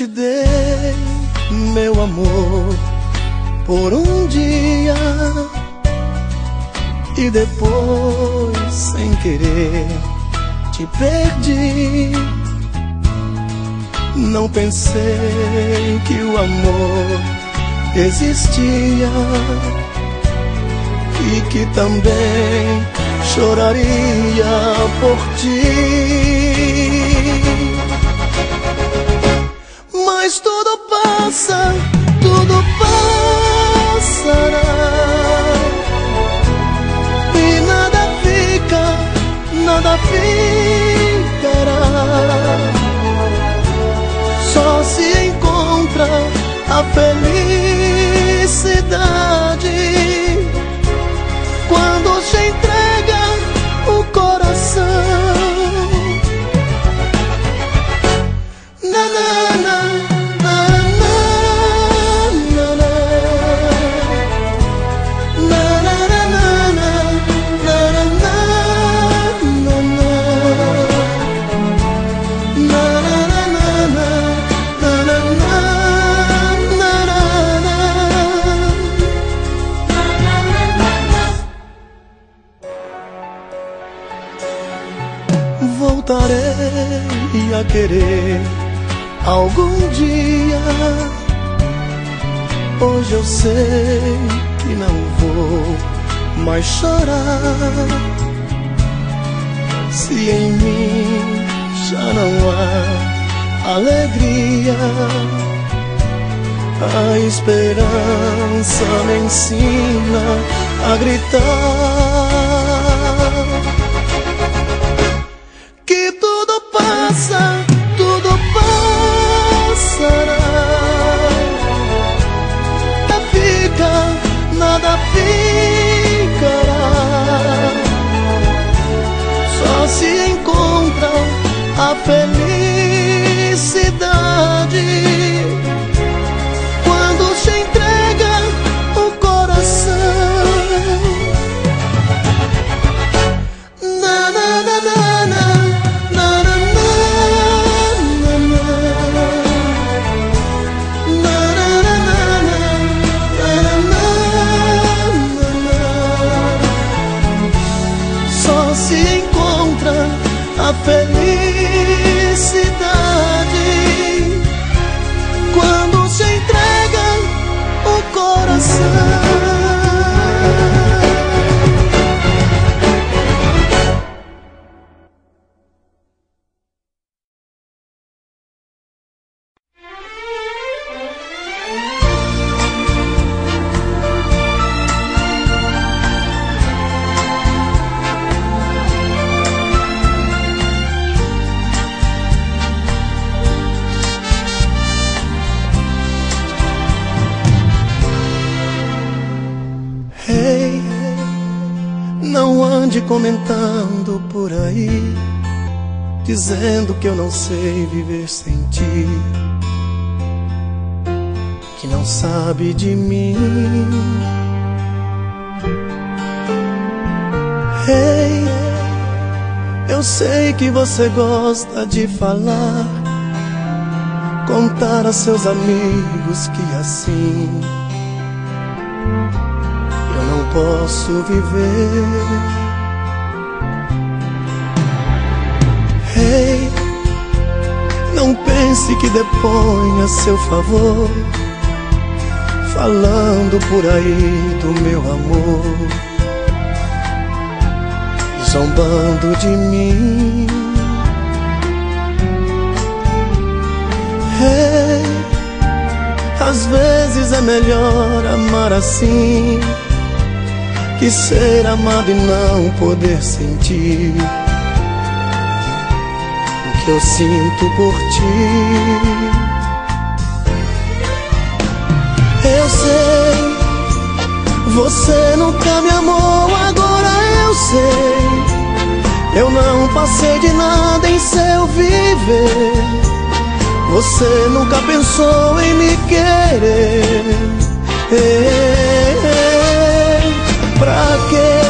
te dei meu amor por um dia e depois, sem querer, te perdi. Não pensei que o amor existia e que também choraria por ti. Mas tudo passa, tudo passará. E nada fica, nada ficará. Só se encontra a felicidade querer algum dia. Hoje eu sei que não vou mais chorar. Se em mim já não há alegria, a esperança me ensina a gritar ande comentando por aí, dizendo que eu não sei viver sem ti, que não sabe de mim. Hey, eu sei que você gosta de falar, contar a seus amigos que assim eu não posso viver. Pense que deponha seu favor, falando por aí do meu amor, zombando de mim. Hey, às vezes é melhor amar assim que ser amado e não poder sentir que eu sinto por ti. Eu sei, você nunca me amou, agora eu sei. Eu não passei de nada em seu viver. Você nunca pensou em me querer. Pra quê?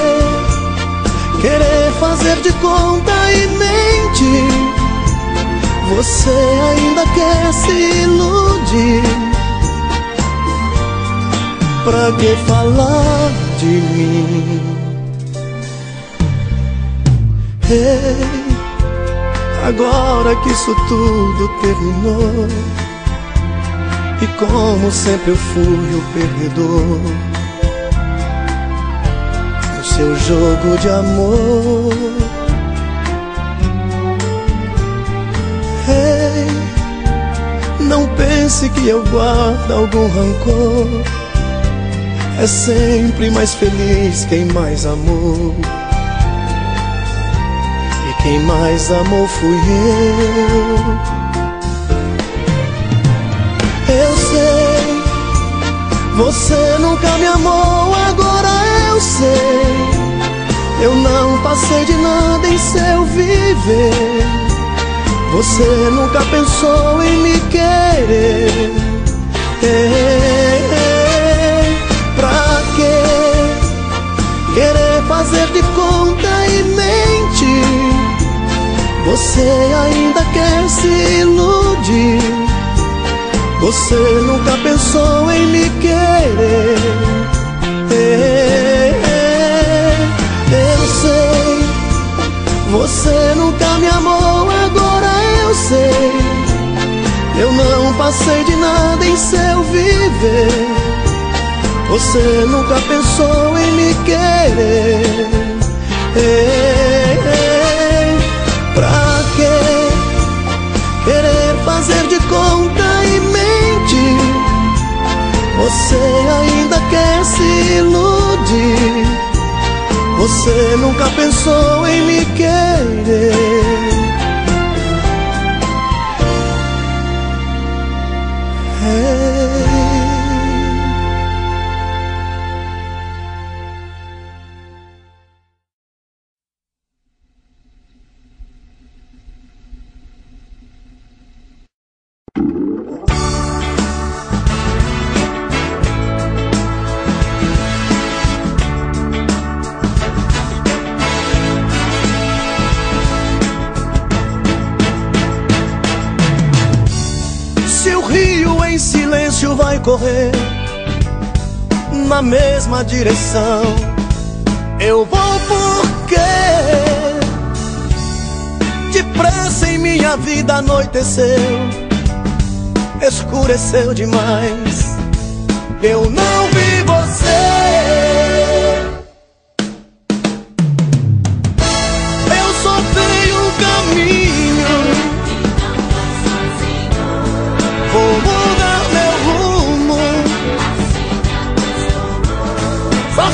Querer fazer de conta e mentir. Você ainda quer se iludir? Pra que falar de mim? Ei, agora que isso tudo terminou. E como sempre eu fui o perdedor No seu jogo de amor Ei, não pense que eu guardo algum rancor É sempre mais feliz quem mais amou quem mais amou fui eu. Eu sei, você nunca me amou, agora eu sei. Eu não passei de nada em seu viver. Você nunca pensou em me querer. Ei, ei, pra quê? Querer fazer de conta e mentir você ainda quer se iludir Você nunca pensou em me querer Eu sei Você nunca me amou, agora eu não passei de nada em seu viver. Você nunca pensou em me querer. Pra quê? Querer fazer de conta e mentir. Você ainda quer se iludir. Você nunca pensou em me querer correr na mesma direção. Eu vou porque depressa em minha vida anoiteceu, escureceu demais. Eu não vi você.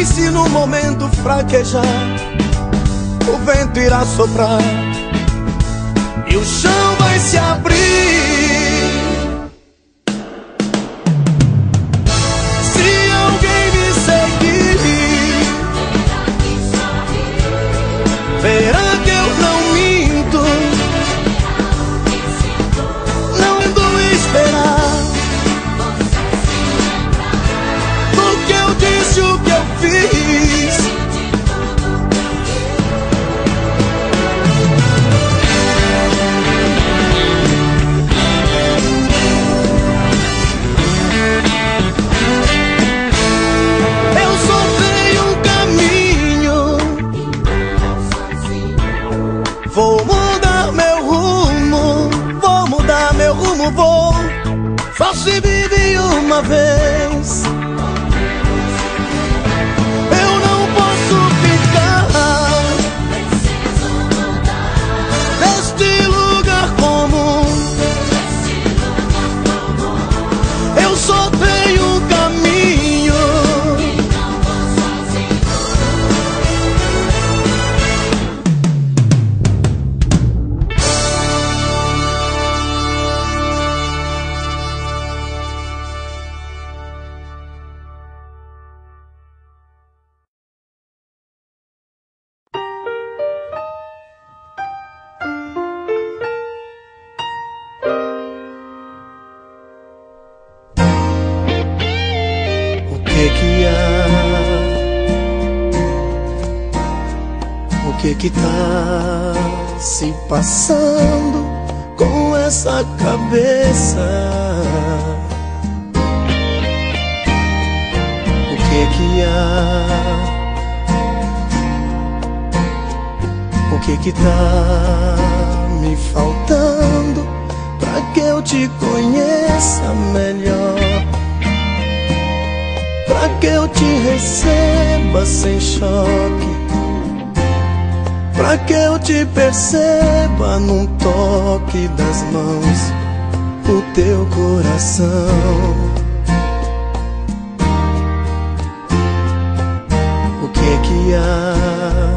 Porém, se no momento fraquejar, o vento irá soprar e o chão vai se abrir. Que que tá se passando com essa cabeça? O que que há? O que que tá me faltando pra que eu te conheça melhor? Pra que eu te receba sem choque Pra que eu te perceba num toque das mãos O teu coração O que que há?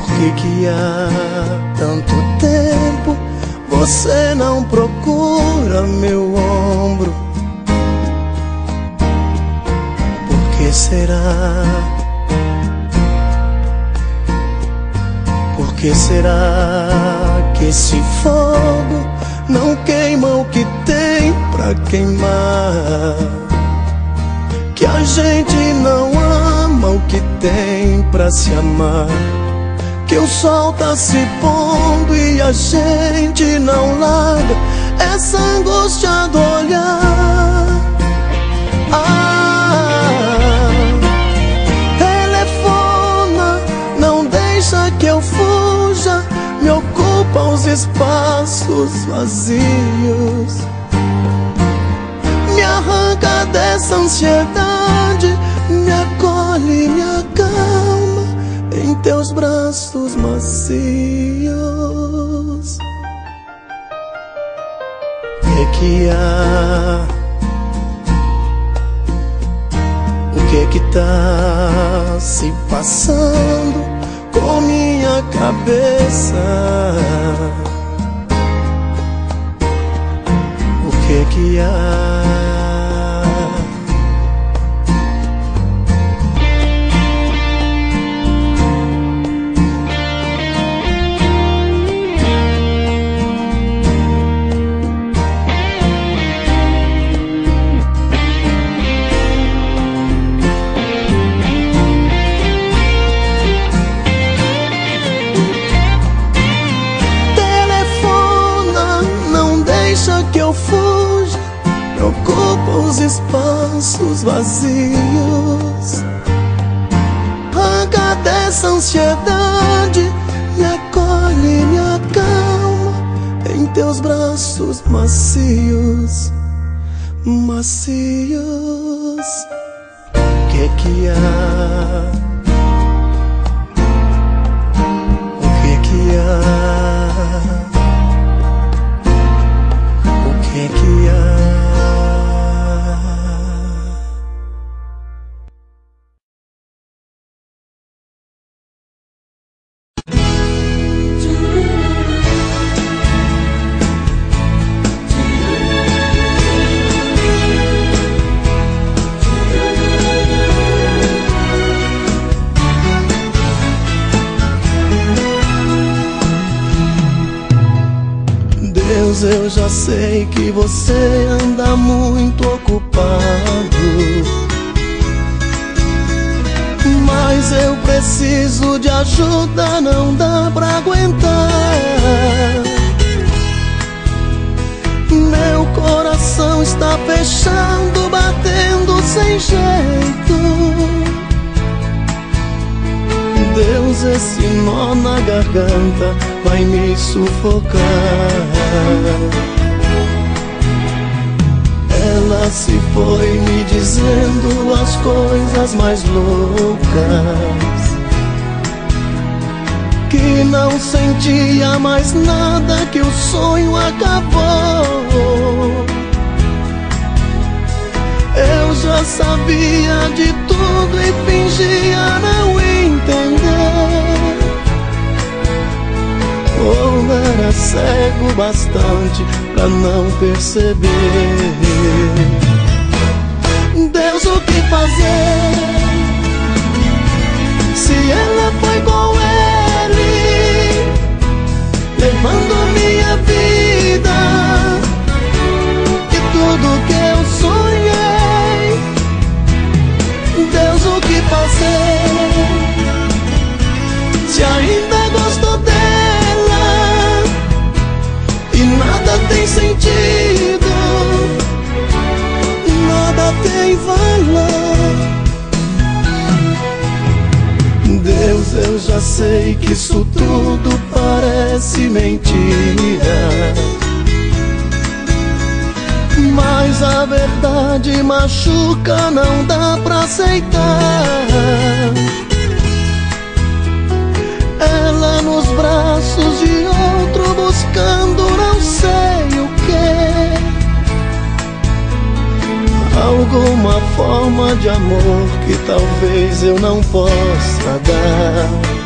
Por que que há tanto tempo Você não procura meu ombro Por que será? Que será que esse fogo não queima o que tem pra queimar? Que a gente não ama o que tem pra se amar. Que o sol tá se pondo e a gente não larga essa angústia do olhar. Espaços vazios. Me arranca dessa ansiedade, me acolhe, me acalma em teus braços macios. O que que há? O que que tá se passando? Com minha cabeça. O que que há? Os espaços vazios. Arranca dessa ansiedade, me acolhe, me acalma em teus braços macios, macios. O que que há? O que que há? O que é que há? Eu já sei que você anda muito ocupado. Mas eu preciso de ajuda, não dá pra aguentar. Meu coração está fechando, batendo sem jeito. Deus, esse nó na garganta vai me sufocar. Ela se foi me dizendo as coisas mais loucas. Que não sentia mais nada, que o sonho acabou. Eu já sabia de tudo e fingia não entender. Ou era cego bastante pra não perceber. Deus, o que fazer? Se ela foi com ele, levando minha vida e tudo que sentido, nada tem valor. Deus, eu já sei que isso tudo parece mentira. Mas a verdade machuca, não dá pra aceitar. Ela nos braços de outro buscando não sei. Alguma forma de amor que talvez eu não possa dar.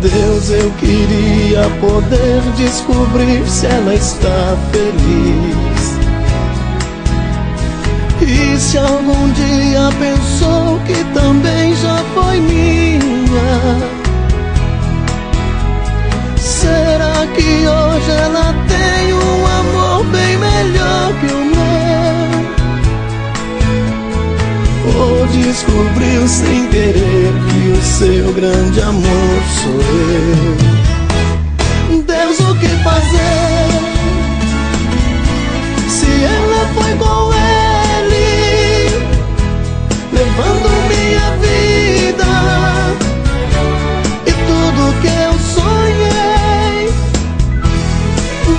Deus, eu queria poder descobrir se ela está feliz. E se algum dia pensou que também já foi minha? Será que hoje ela tem um amor bem melhor que o meu? Ou descobriu sem querer que o seu grande amor sou eu? Deus, o que fazer? Se ela foi com ele, levando minha vida e tudo que eu sonhei.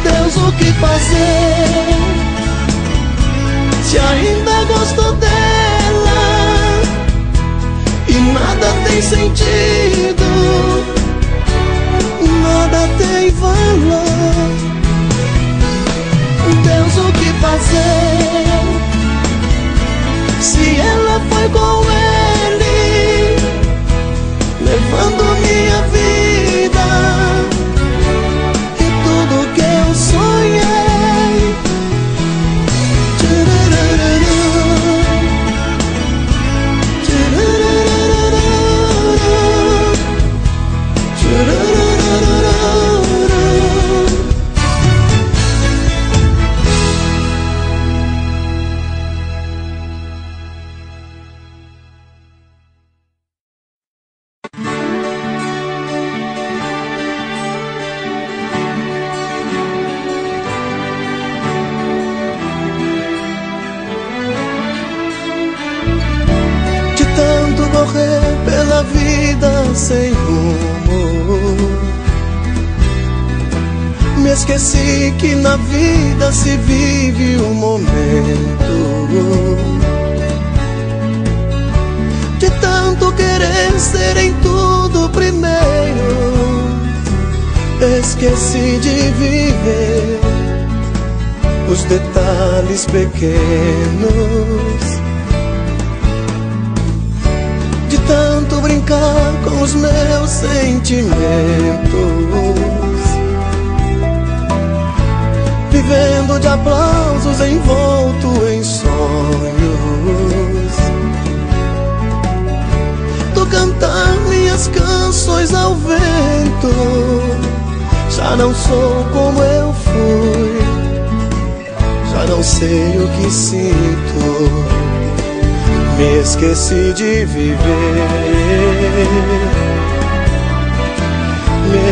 Deus, o que fazer? Se ainda tem sentido, nada tem valor. Deus, o que fazer? Se ela foi com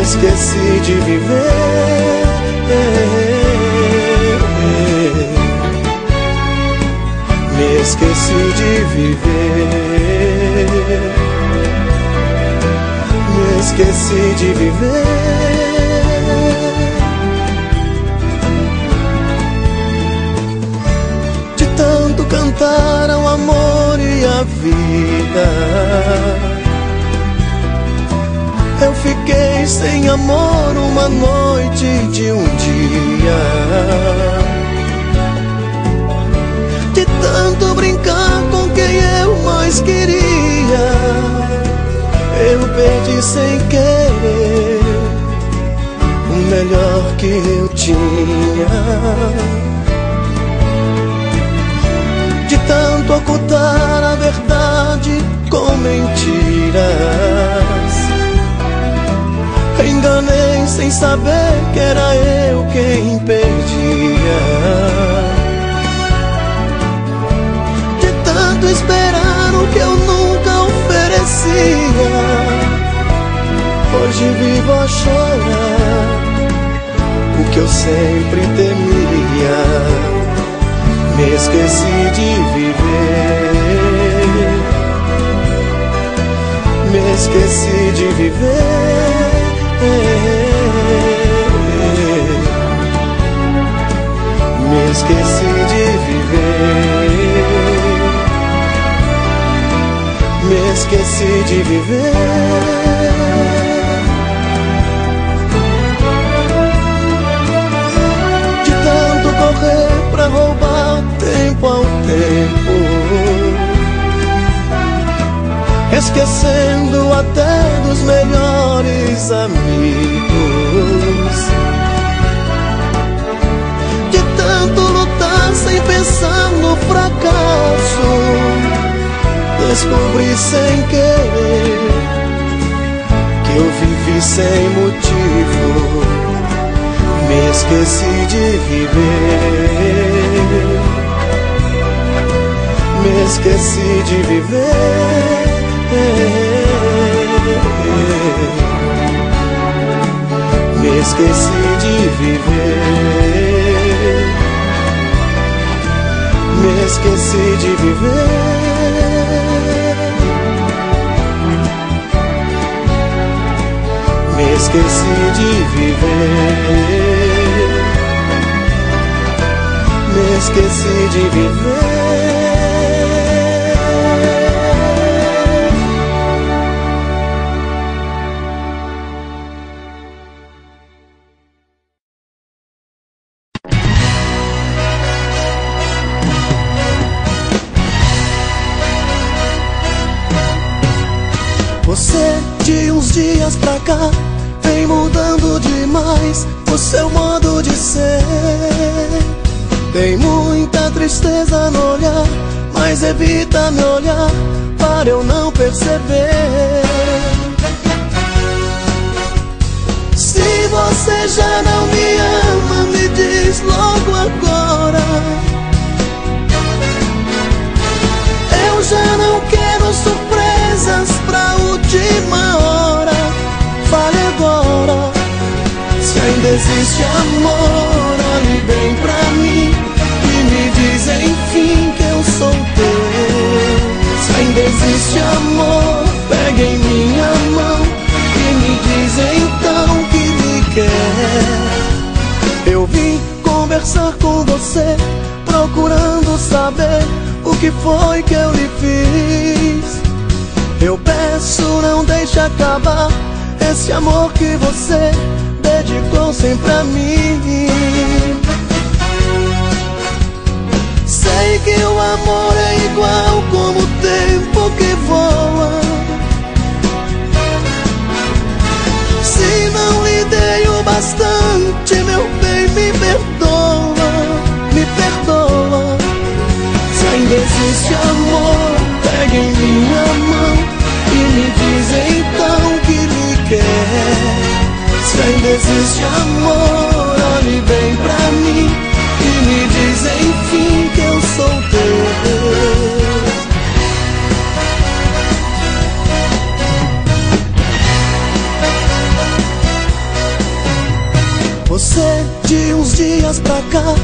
esqueci de viver. Me esqueci de viver. Me esqueci de viver. de tanto cantar ao amor e à vida. Eu fiquei sem amor uma noite de um dia. De tanto brincar com quem eu mais queria, eu perdi sem querer o melhor que eu tinha. de tanto ocultar a verdade com mentiras. Enganei sem saber que era eu quem perdia. De tanto esperar o que eu nunca oferecia. Hoje vivo a chorar o que eu sempre temia. Me esqueci de viver. Me esqueci de viver. Me esqueci de viver. Me esqueci de viver. pra roubar tempo ao tempo, esquecendo até dos melhores amigos. De tanto lutar sem pensar no fracasso, descobri sem querer que eu vivi sem motivo me esqueci de viver. Me esqueci de viver. Me esqueci de viver. Me esqueci de viver. Me esqueci de viver me esqueci de viver. Você já não me ama, me diz logo agora. Eu já não quero surpresas pra última hora. Fale agora. Se ainda existe amor, olhe bem pra mim diz enfim que eu sou teu. Se ainda existe amor, conversar com você, procurando saber o que foi que eu lhe fiz. Eu peço, não deixe acabar esse amor que você dedicou sempre a mim. Sei que o amor é igual como o tempo que voa. Se não lhe dei o bastante, meu bem, me perdoa, existe amor, pegue em minha mão e me diz então que me quer. Se ainda existe amor, olhe bem pra mim e me diz enfim que eu sou teu. Você de uns dias pra cá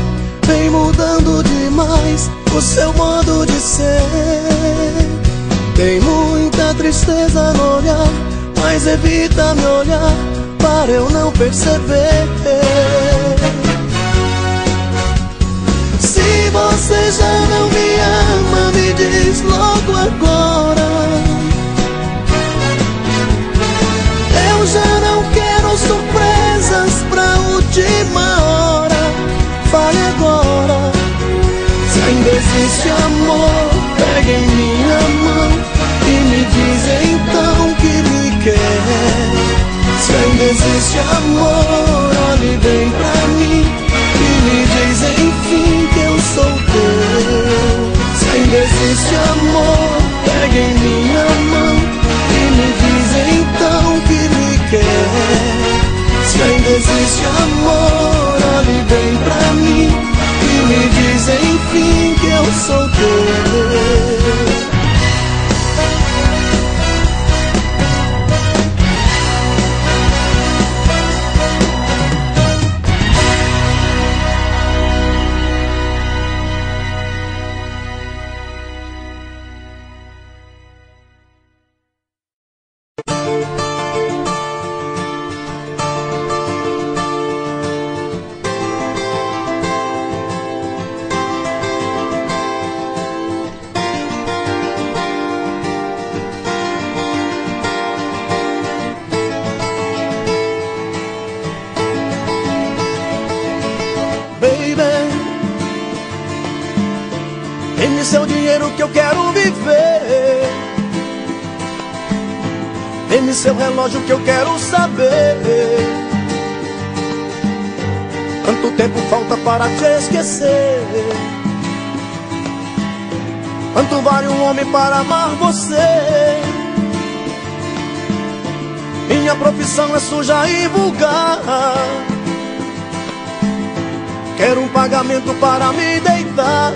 vem mudando demais o seu modo de ser. Tem muita tristeza no olhar, mas evita me olhar para eu não perceber. você já não me ama, me diz logo agora. Eu já não quero surpresas pra última existe amor, pegue em minha mão e me diz então que me quer. Se ainda existe amor, olhe bem pra mim e me diz enfim que eu sou teu. Se ainda existe amor, pegue em minha mão e me diz então que me quer. Se ainda existe amor, olhe bem pra mim diz enfim que eu sou Quanto tempo falta para te esquecer? Quanto vale um homem para amar você? Minha profissão é suja e vulgar. Quero um pagamento para me deitar.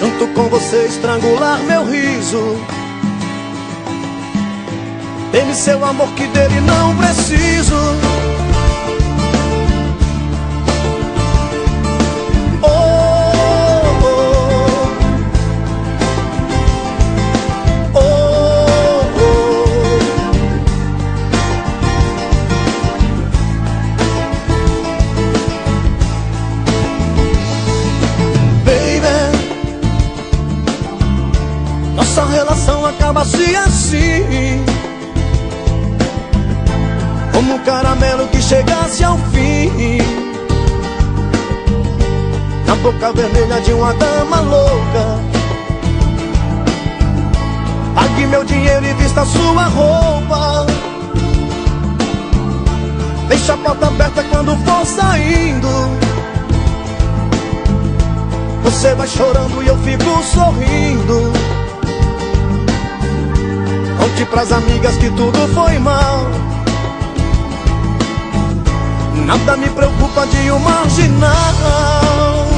Junto com você estrangular meu riso. Dê-me seu amor que dele não preciso. Chegasse ao fim. Na boca vermelha de uma dama louca. Pague meu dinheiro e vista sua roupa. Deixa a porta aberta quando for saindo. Você vai chorando e eu fico sorrindo. Conte pras amigas que tudo foi mal Nada me preocupa de um marginal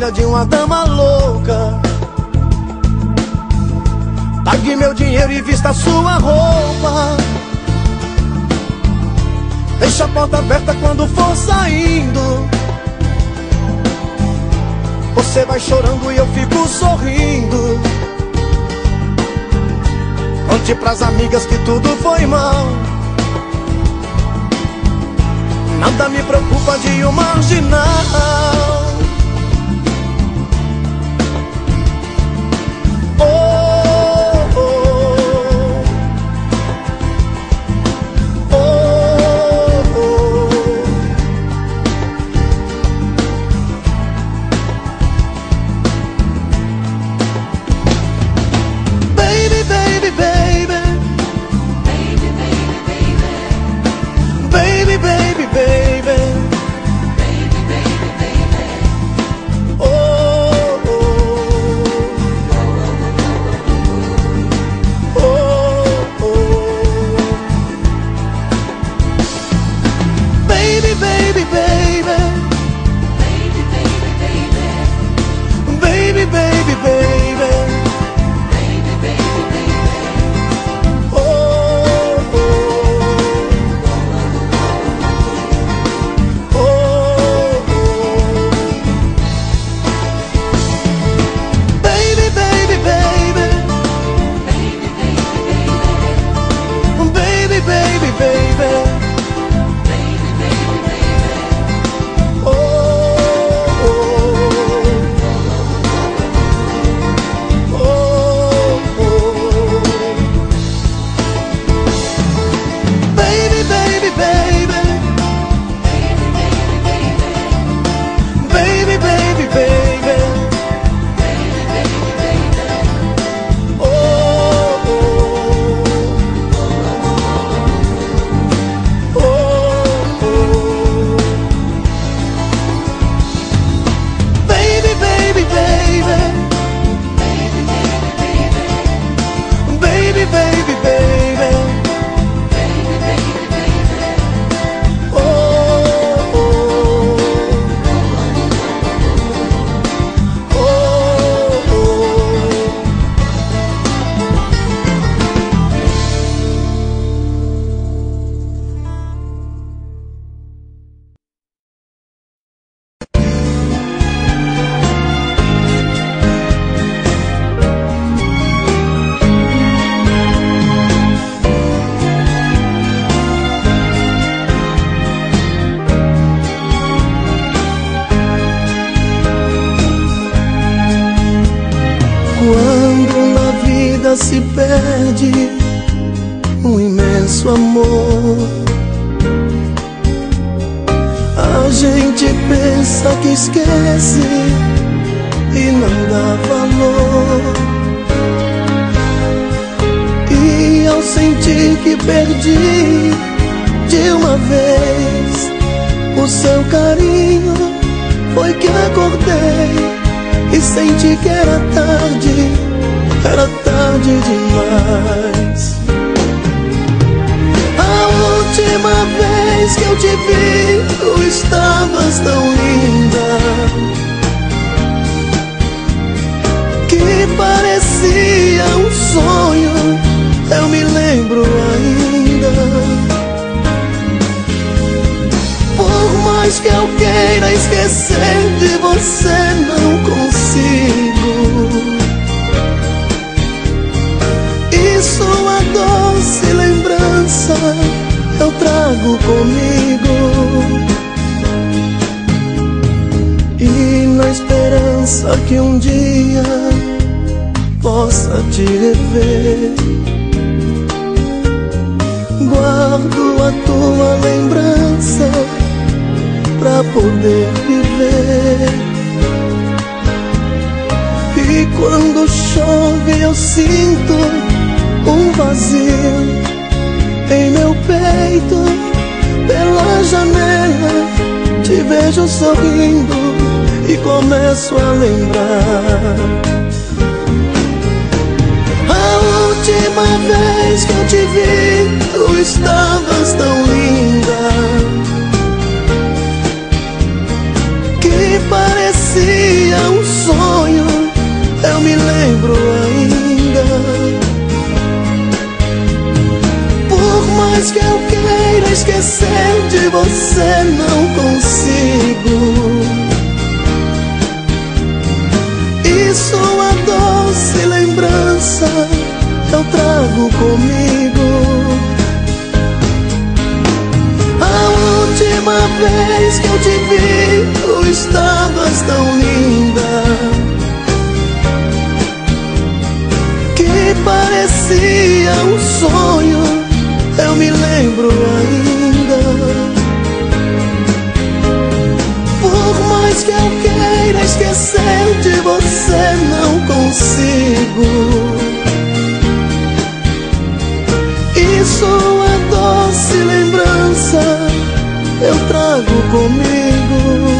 vermelha de uma dama louca. Pague meu dinheiro e vista sua roupa. Deixa a porta aberta quando for saindo. Você vai chorando e eu fico sorrindo. Conte pras amigas que tudo foi mal. Nada me preocupa de um marginal se perde um imenso amor. A gente pensa que esquece e não dá valor. E ao sentir que perdi de uma vez o seu carinho, foi que acordei e senti que era tarde, era tarde demais. A última vez que eu te vi, tu estavas tão linda que parecia um sonho. Eu me lembro ainda. Por mais que eu queira esquecer de você, não consigo. Lembrança eu trago comigo. E na esperança que um dia possa te rever, guardo a tua lembrança pra poder viver. E quando chove eu sinto um vazio Pela janela te vejo sorrindo e começo a lembrar. A última vez que eu te vi, tu estavas tão linda que parecia um sonho eu me lembro mais que eu queira esquecer de você, não consigo. E sua doce lembrança eu trago comigo. A última vez que eu te vi, tu estavas tão linda. parecia um sonho, eu me lembro ainda. Por mais que eu queira esquecer de você, não consigo. E sua doce lembrança eu trago comigo.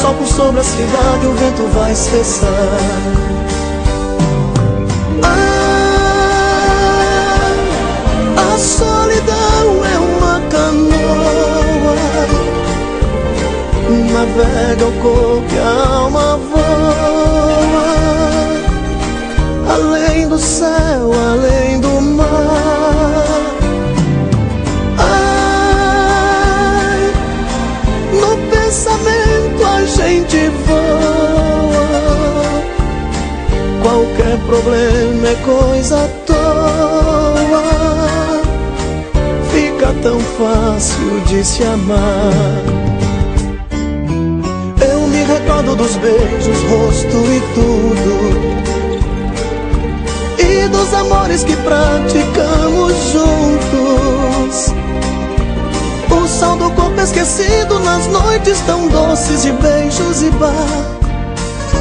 Sol por sobre a cidade o vento vai cessar. Ah, a solidão é uma canoa, navega o corpo e a alma voa, além do céu, além do mar. Qualquer problema é coisa à toa. Fica tão fácil de se amar. Eu me recordo dos beijos, rosto e tudo. E dos amores que praticamos juntos. O sal do corpo esquecido nas noites tão doces de beijos e bar.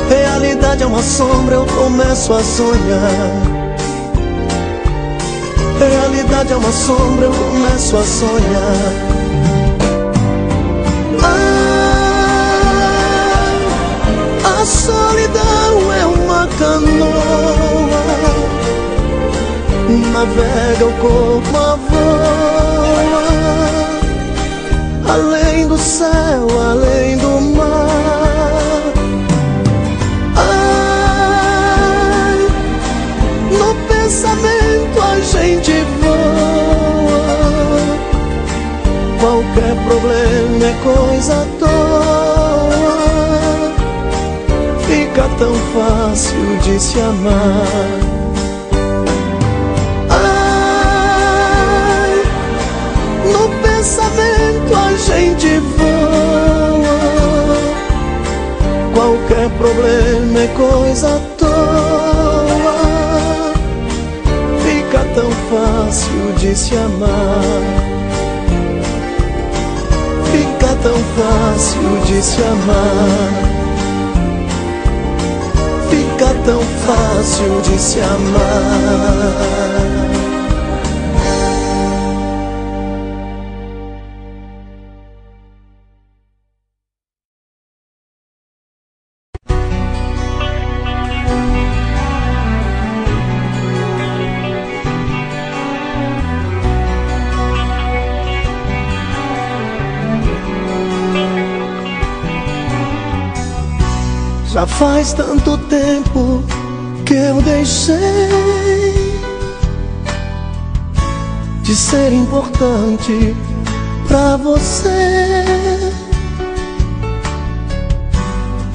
Realidade é uma sombra, eu começo a sonhar. Realidade é uma sombra, eu começo a sonhar. Ah, a solidão é uma canoa, navega o corpo a voa, além do céu, além do mar. Problema é coisa à toa. Fica tão fácil de se amar. Ai, no pensamento a gente voa. Qualquer problema é coisa à toa tão fácil de se amar. Tão fácil de se amar. Fica tão fácil de se amar. Já faz tanto tempo que eu deixei de ser importante pra você.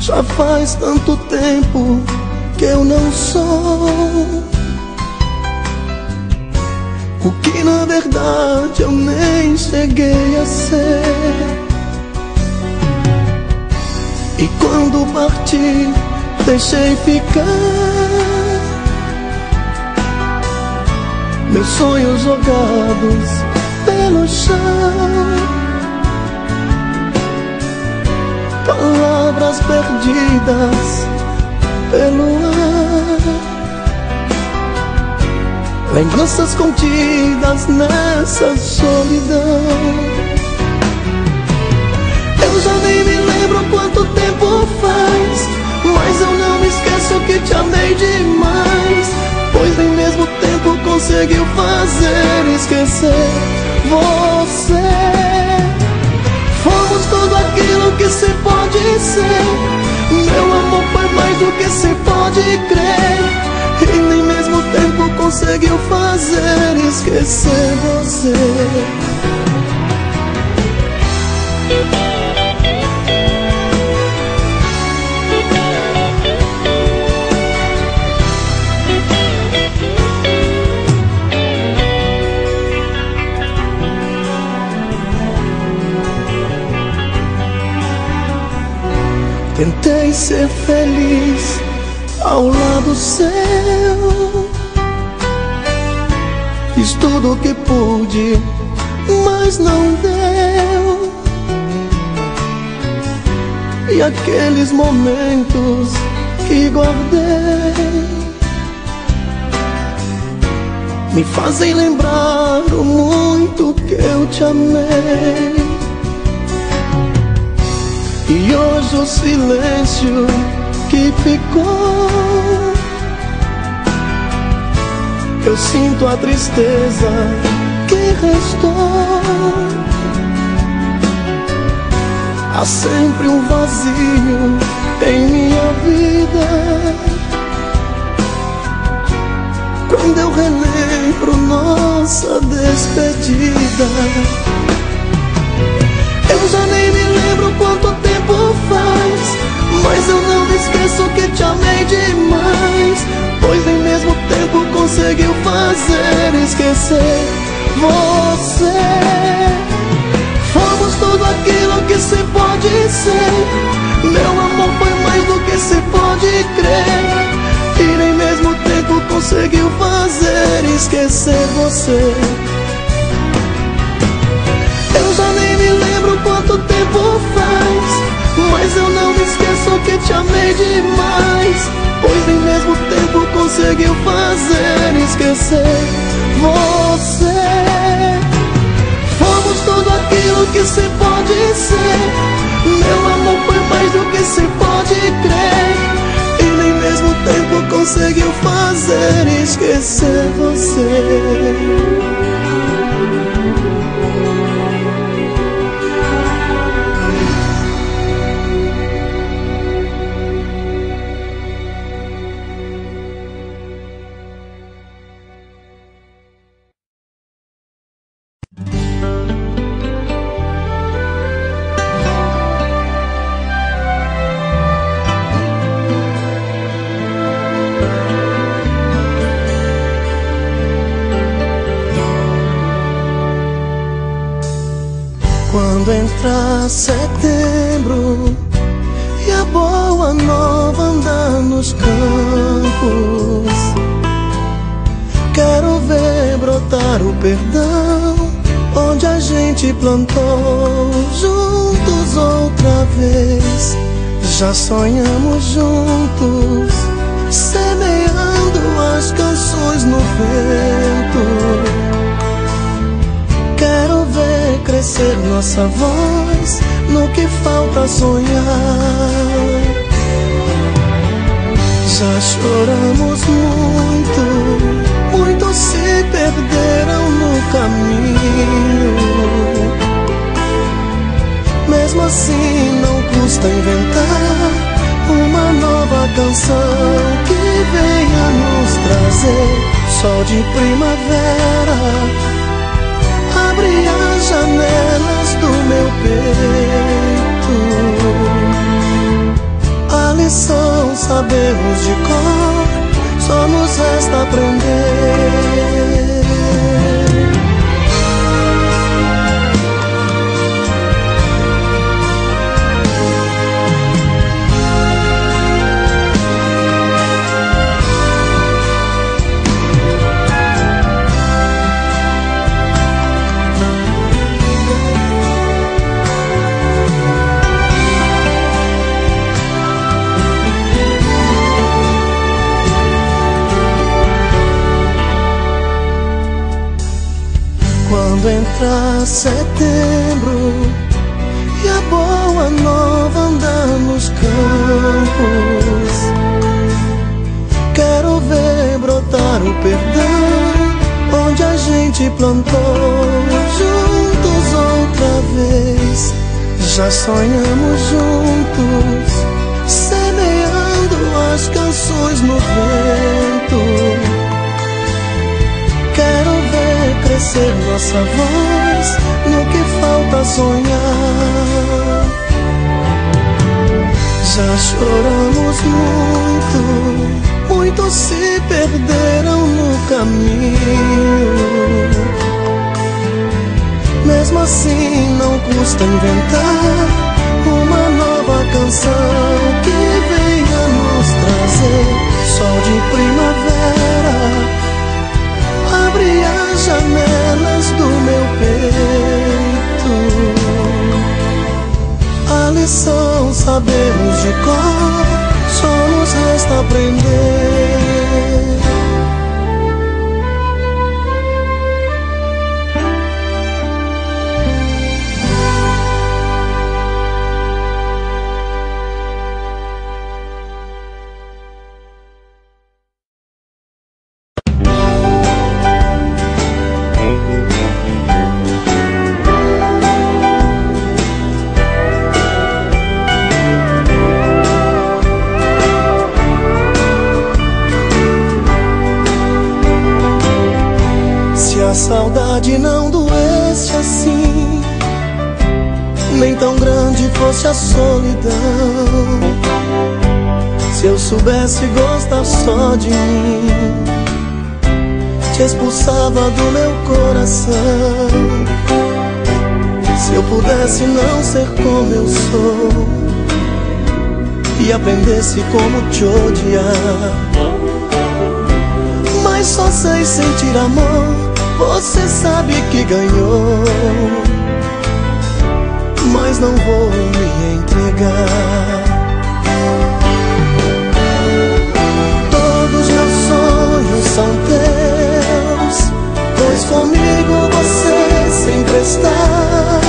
Já faz tanto tempo que eu não sou o que na verdade eu nem cheguei a ser. E quando parti, deixei ficar. Meus sonhos jogados pelo chão. Palavras perdidas pelo ar. Lembranças contidas nessa solidão lembro quanto tempo faz Mas eu não esqueço que te amei demais. Pois nem mesmo tempo conseguiu fazer esquecer você. Fomos tudo aquilo que se pode ser. Meu amor foi mais do que se pode crer. E nem mesmo tempo conseguiu fazer esquecer você Tentei ser feliz ao lado seu. Fiz tudo o que pude, mas não deu. E aqueles momentos que guardei me fazem lembrar o muito que eu te amei. E hoje o silêncio que ficou. Eu sinto a tristeza que restou. Há sempre um vazio em minha vida. Quando eu relembro nossa despedida Eu já nem me lembro faz Mas eu não esqueço que te amei demais Pois nem mesmo tempo conseguiu fazer esquecer você. Fomos tudo aquilo que se pode ser. Meu amor foi mais do que se pode crer. E nem mesmo tempo conseguiu fazer esquecer você. Eu já nem me lembro quanto tempo. Mas eu não me esqueço que te amei demais. Pois nem mesmo tempo conseguiu fazer esquecer você. Fomos tudo aquilo que se pode ser. Meu amor foi mais do que se pode crer. E nem mesmo tempo conseguiu fazer esquecer você. Setembro e a boa nova andar nos campos, quero ver brotar o perdão onde a gente plantou juntos outra vez. Já sonhamos juntos, semeando as canções no vento. Quero ver crescer nossa voz no que falta sonhar. Já choramos muito, muitos se perderam no caminho. Mesmo assim, não custa inventar uma nova canção que venha nos trazer sol de primavera abre as janelas do meu peito. A lição sabemos de cor, só nos resta aprender. Quando entrar setembro e a boa nova andar nos campos, quero ver brotar o perdão onde a gente plantou juntos outra vez. Já sonhamos juntos, semeando as canções no vento crescer nossa voz no que falta sonhar. Já choramos muito, muitos se perderam no caminho. Mesmo assim, não custa inventar uma nova canção que venha nos trazer sabemos de cor, só nos resta aprender. E aprendesse como te odiar, mas só sei sentir amor. Você sabe que ganhou, mas não vou me entregar. Todos meus sonhos são teus, pois comigo você sempre está.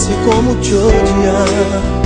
Aprendesse como te odiar,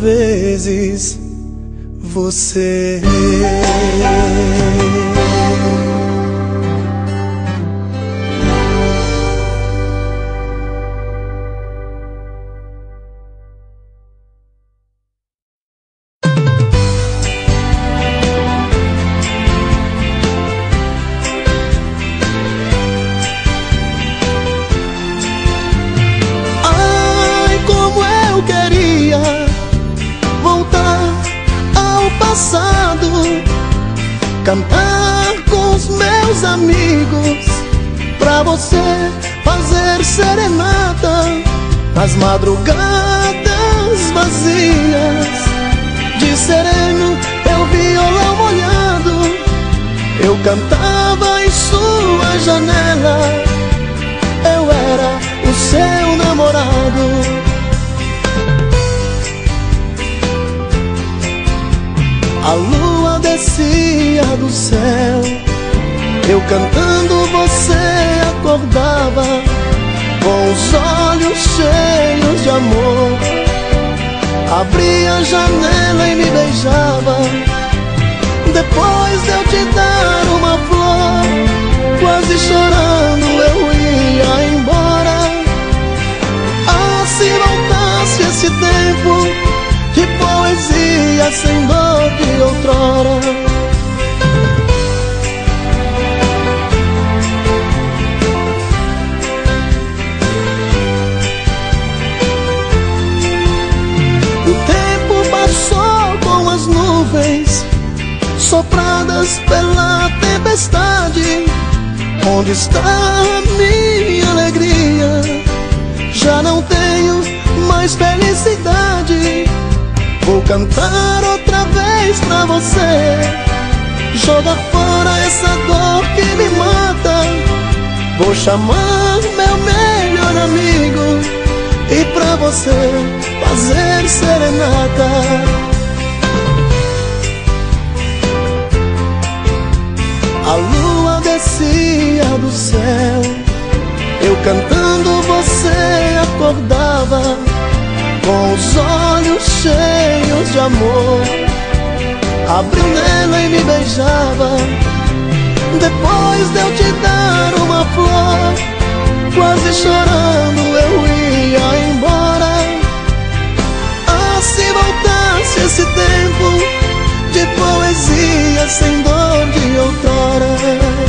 vezes você. Madrugadas vazias. De sereno, eu violão molhado, eu cantava em sua janela. Eu era o seu namorado. A lua descia do céu, eu cantando amor. Abria a janela e me beijava. Depois de eu te dar uma flor, quase chorando eu ia embora. Ah, se voltasse esse tempo de poesia sem dor de outrora. Onde está a minha alegria? Já não tenho mais felicidade. Vou cantar outra vez pra você. Joga fora essa dor que me mata. Vou chamar meu melhor amigo e pra você fazer serenata. A do céu. Eu cantando, você acordava com os olhos cheios de amor. Abriu nela e me beijava. Depois de eu te dar uma flor, quase chorando eu ia embora. Ah, se voltasse esse tempo de poesia sem dor de outrora.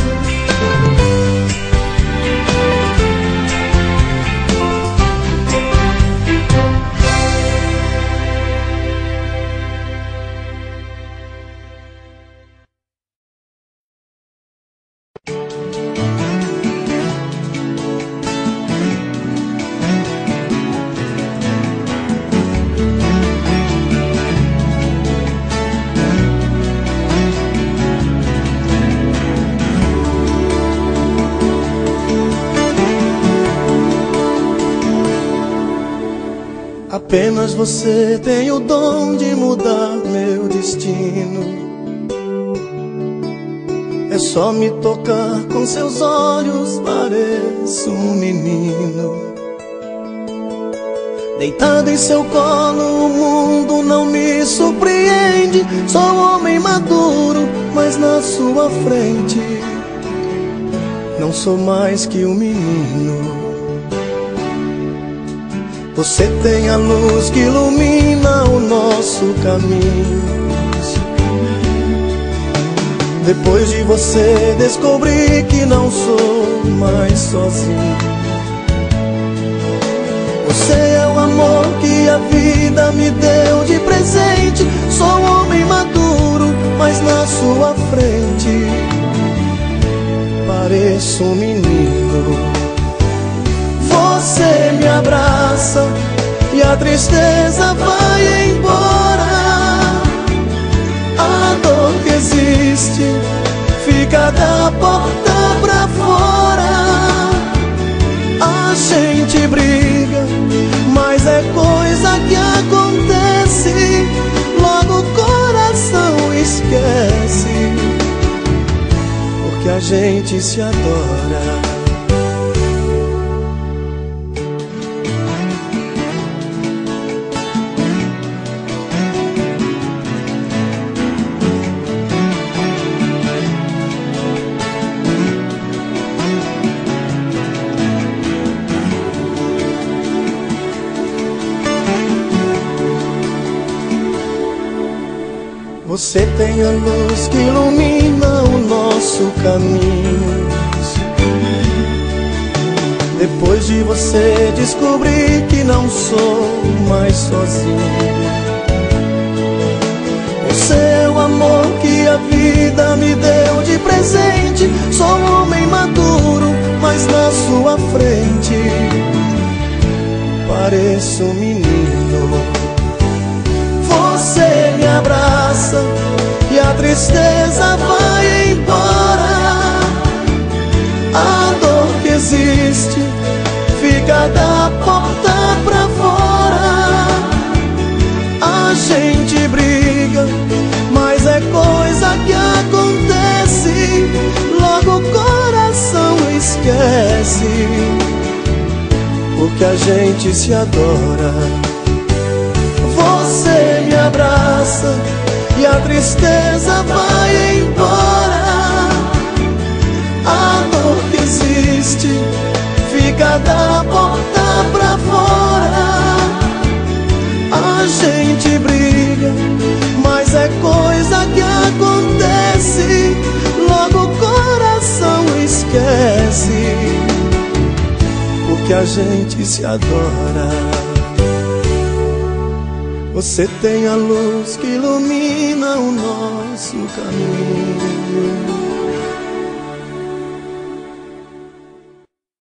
Apenas você tem o dom de mudar meu destino. É só me tocar com seus olhos, pareço um menino. Deitado em seu colo, o mundo não me surpreende. Sou homem maduro, mas na sua frente não sou mais que um menino. Você tem a luz que ilumina o nosso caminho. Depois de você descobri que não sou mais sozinho. Você é o amor que a vida me deu de presente. Sou um homem maduro, mas na sua frente pareço um menino. Você me abraça e a tristeza vai embora. A dor que existe fica da porta pra fora. A gente briga, mas é coisa que acontece. Logo o coração esquece, porque a gente se adora. Você tem a luz que ilumina o nosso caminho. Depois de você descobrir que não sou mais sozinho. O amor que a vida me deu de presente. Sou um homem maduro, mas na sua frente pareço um menino abraça e a tristeza vai embora. A dor que existe fica da porta pra fora. A gente briga, mas é coisa que acontece. Logo o coração esquece, porque a gente se adora abraça e a tristeza vai embora. A dor que existe fica da porta pra fora. A gente briga, mas é coisa que acontece. Logo o coração esquece, porque a gente se adora. Você tem a luz que ilumina o nosso caminho.